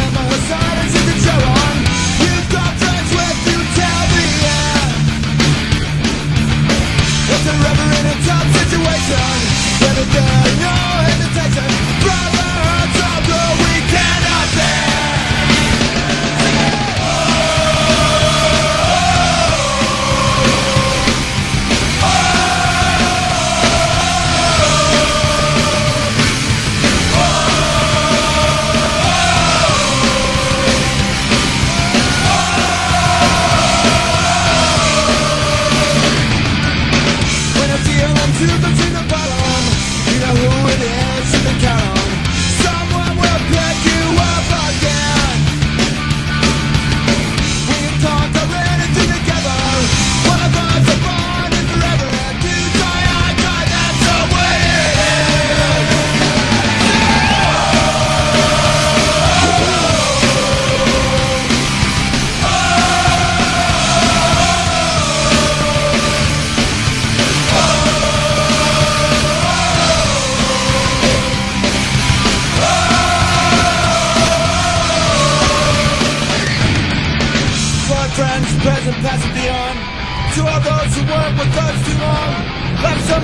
remember what started to and pass it beyond. To all those who work with us too long, left some.